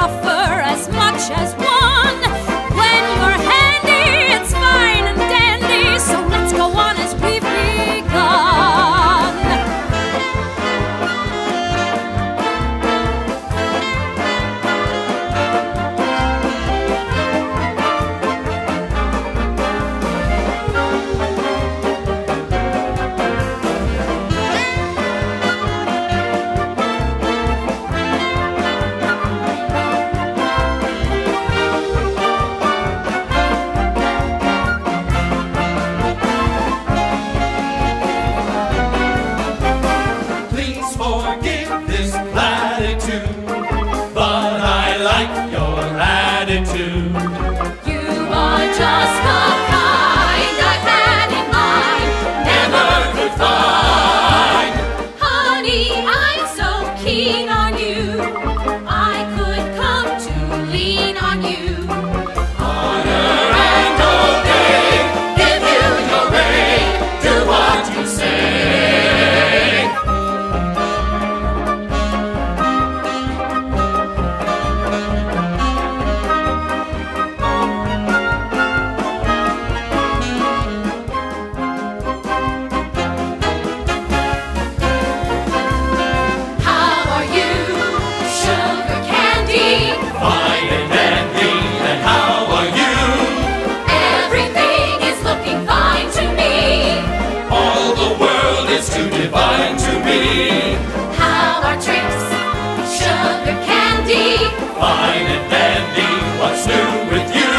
suffer as much as your attitude. be. How are tricks? Sugar candy. Fine and dandy. What's new with you?